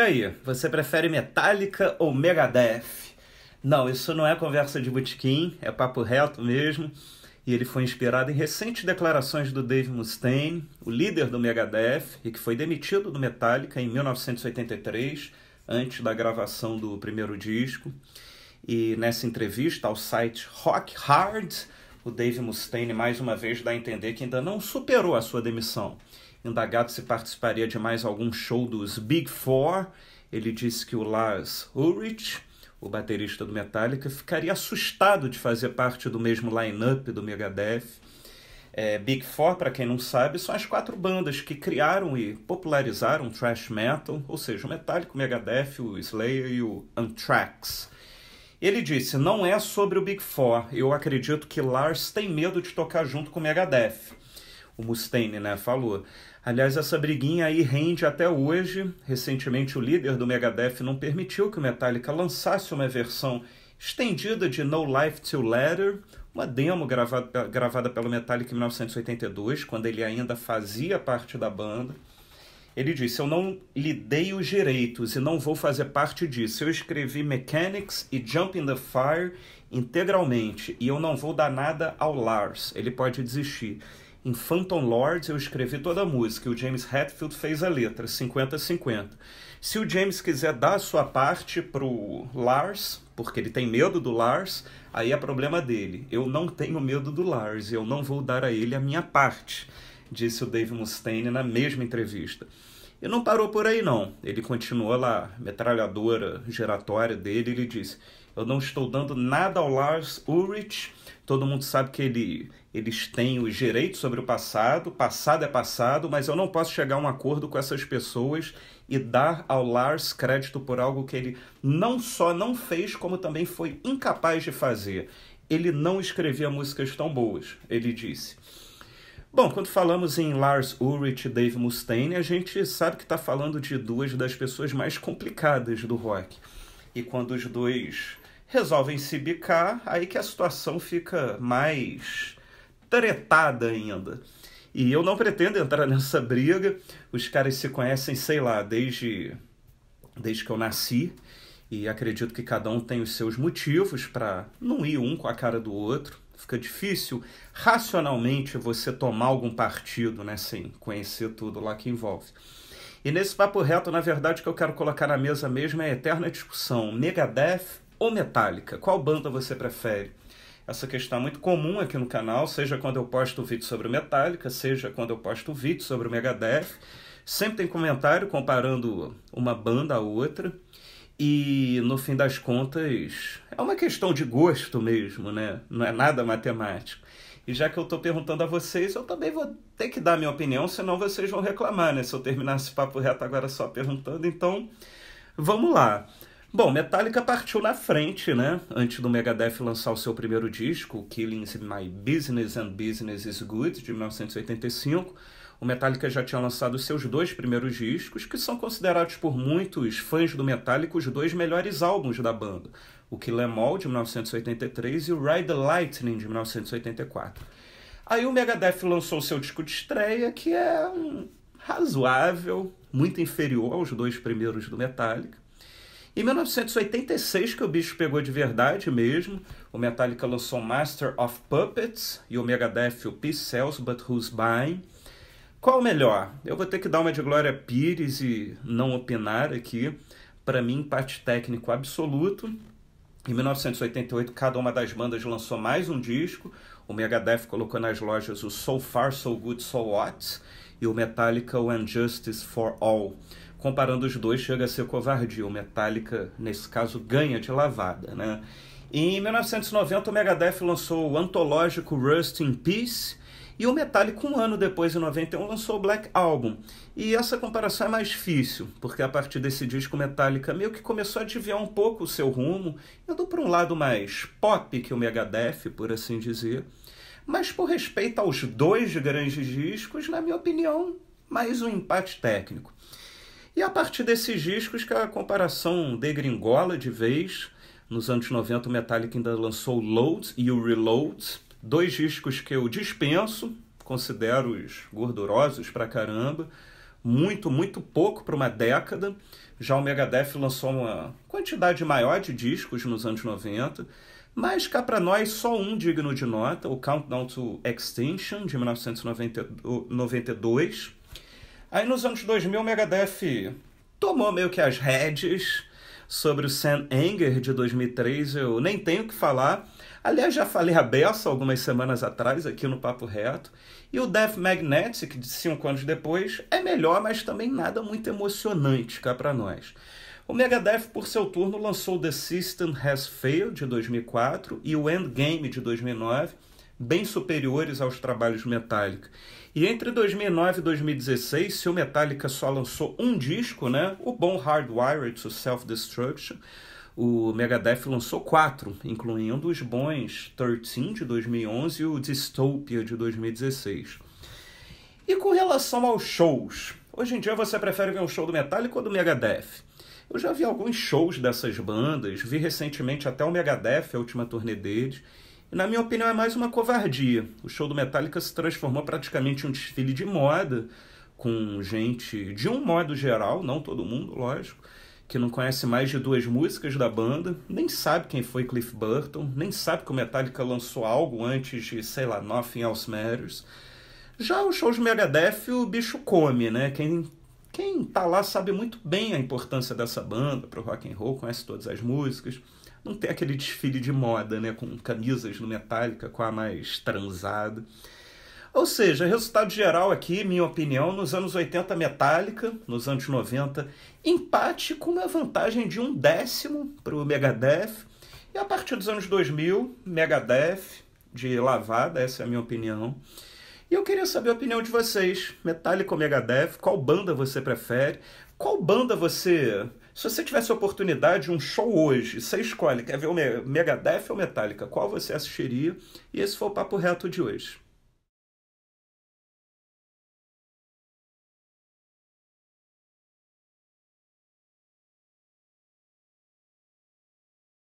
Aí, você prefere Metallica ou Megadeth? Não, isso não é conversa de botequim, é papo reto mesmo. E ele foi inspirado em recentes declarações do Dave Mustaine, o líder do Megadeth, e que foi demitido do Metallica em 1983, antes da gravação do primeiro disco. E nessa entrevista ao site Rock Hard, o Dave Mustaine mais uma vez dá a entender que ainda não superou a sua demissão Indagado se participaria de mais algum show dos Big Four, ele disse que o Lars Ulrich, o baterista do Metallica, ficaria assustado de fazer parte do mesmo line-up do Megadeth. É, Big Four, para quem não sabe, são as quatro bandas que criaram e popularizaram o thrash metal, ou seja, o Metallica, o Megadeth, o Slayer e o Anthrax. Ele disse: Não é sobre o Big Four. Eu acredito que Lars tem medo de tocar junto com o Megadeth. O Mustaine, né, falou. Aliás, essa briguinha aí rende até hoje. Recentemente, o líder do Megadeth não permitiu que o Metallica lançasse uma versão estendida de No Life Till Later, uma demo gravada, gravada pelo Metallica em 1982, quando ele ainda fazia parte da banda. Ele disse: Eu não lhe dei os direitos e não vou fazer parte disso. Eu escrevi Mechanics e Jump in the Fire integralmente e eu não vou dar nada ao Lars. Ele pode desistir. Em Phantom Lords eu escrevi toda a música e o James Hetfield fez a letra, 50-50. Se o James quiser dar a sua parte pro Lars, porque ele tem medo do Lars, aí é problema dele. Eu não tenho medo do Lars e eu não vou dar a ele a minha parte, disse o Dave Mustaine na mesma entrevista. E não parou por aí não. Ele continuou lá, metralhadora giratória dele, ele disse: "Eu não estou dando nada ao Lars Ulrich. Todo mundo sabe que ele eles têm os direitos sobre o passado, passado é passado, mas eu não posso chegar a um acordo com essas pessoas e dar ao Lars crédito por algo que ele não só não fez, como também foi incapaz de fazer. Ele não escrevia músicas tão boas, ele disse. Bom, quando falamos em Lars Ulrich e Dave Mustaine, a gente sabe que está falando de duas das pessoas mais complicadas do rock. E quando os dois resolvem se bicar, aí que a situação fica mais tretada ainda. E eu não pretendo entrar nessa briga. Os caras se conhecem, sei lá, desde, desde que eu nasci. E acredito que cada um tem os seus motivos para não ir um com a cara do outro. Fica difícil racionalmente você tomar algum partido, né, sem conhecer tudo lá que envolve. E nesse papo reto, na verdade, o que eu quero colocar na mesa mesmo é a eterna discussão: Megadeth ou Metallica? Qual banda você prefere? Essa questão é muito comum aqui no canal, seja quando eu posto vídeo sobre o Metallica, seja quando eu posto vídeo sobre o Megadeth. Sempre tem comentário comparando uma banda a outra. E no fim das contas, é uma questão de gosto mesmo, né? Não é nada matemático. E já que eu estou perguntando a vocês, eu também vou ter que dar minha opinião, senão vocês vão reclamar, né? Se eu terminar esse papo reto agora só perguntando. Então, vamos lá. Bom, Metallica partiu na frente, né? Antes do Megadeth lançar o seu primeiro disco, Killings in My Business and Business is Good, de 1985. O Metallica já tinha lançado seus dois primeiros discos, que são considerados por muitos fãs do Metallica os dois melhores álbuns da banda. O Kill Em All, de 1983, e o Ride the Lightning, de 1984. Aí o Megadeth lançou seu disco de estreia, que é um razoável, muito inferior aos dois primeiros do Metallica. Em 1986 que o bicho pegou de verdade mesmo, o Metallica lançou Master of Puppets e o Megadeth o Peace Sells But Who's Buying. Qual o melhor? Eu vou ter que dar uma de Glória Pires e não opinar aqui. Para mim, empate técnico absoluto. Em 1988, cada uma das bandas lançou mais um disco. O Megadeth colocou nas lojas o So Far So Good So What e o Metallica o Injustice for All comparando os dois, chega a ser covardia. O Metallica, nesse caso, ganha de lavada. Né? Em 1990, o Megadeth lançou o antológico Rust in Peace, e o Metallica, um ano depois, em 91, lançou o Black Album. E essa comparação é mais difícil, porque a partir desse disco, o Metallica meio que começou a desviar um pouco o seu rumo, indo para um lado mais pop que o Megadeth, por assim dizer. Mas por respeito aos dois grandes discos, na minha opinião, mais um empate técnico. E a partir desses discos que a comparação degringola de vez. Nos anos 90 o Metallica ainda lançou o Load e o Reload, dois discos que eu dispenso, considero os gordurosos pra caramba. muito, muito pouco para uma década. Já o Megadeth lançou uma quantidade maior de discos nos anos 90, mas cá para nós só um digno de nota, o Countdown to Extinction, de 1992. Aí nos anos 2000 o Megadeth tomou meio que as rédeas sobre o Sam Anger de 2003, eu nem tenho o que falar. Aliás, já falei a beça algumas semanas atrás aqui no Papo Reto. E o Death Magnetic, de cinco anos depois, é melhor, mas também nada muito emocionante cá para nós. O Megadeth, por seu turno, lançou The System Has Failed, de 2004, e o Endgame, de 2009, bem superiores aos trabalhos Metallica. E entre 2009 e 2016, se o Metallica só lançou um disco, né, o bom Hardwired to Self-Destruction, o Megadeth lançou quatro, incluindo os bons 13 de 2011 e o Dystopia de 2016. E com relação aos shows, hoje em dia você prefere ver um show do Metallica ou do Megadeth? Eu já vi alguns shows dessas bandas, vi recentemente até o Megadeth, a última turnê deles, na minha opinião é mais uma covardia. O show do Metallica se transformou praticamente em um desfile de moda, com gente, de um modo geral, não todo mundo, lógico, que não conhece mais de duas músicas da banda, nem sabe quem foi Cliff Burton, nem sabe que o Metallica lançou algo antes de, sei lá, Nothing Else Matters. Já os shows de Megadeth, o bicho come, né? Quem, quem tá lá sabe muito bem a importância dessa banda pro rock and roll, conhece todas as músicas. Não tem aquele desfile de moda, né? Com camisas no Metallica, com a mais transada. Ou seja, resultado geral aqui, minha opinião, nos anos 80 Metallica, nos anos 90 empate com uma vantagem de um décimo para o Megadeth. E a partir dos anos 2000, Megadeth de lavada, essa é a minha opinião. E eu queria saber a opinião de vocês. Metallica ou Megadeth? Qual banda você prefere? Qual banda você... Se você tivesse a oportunidade, um show hoje, você escolhe, quer ver o Megadeth ou Metallica? Qual você assistiria? E esse foi o Papo Reto de hoje.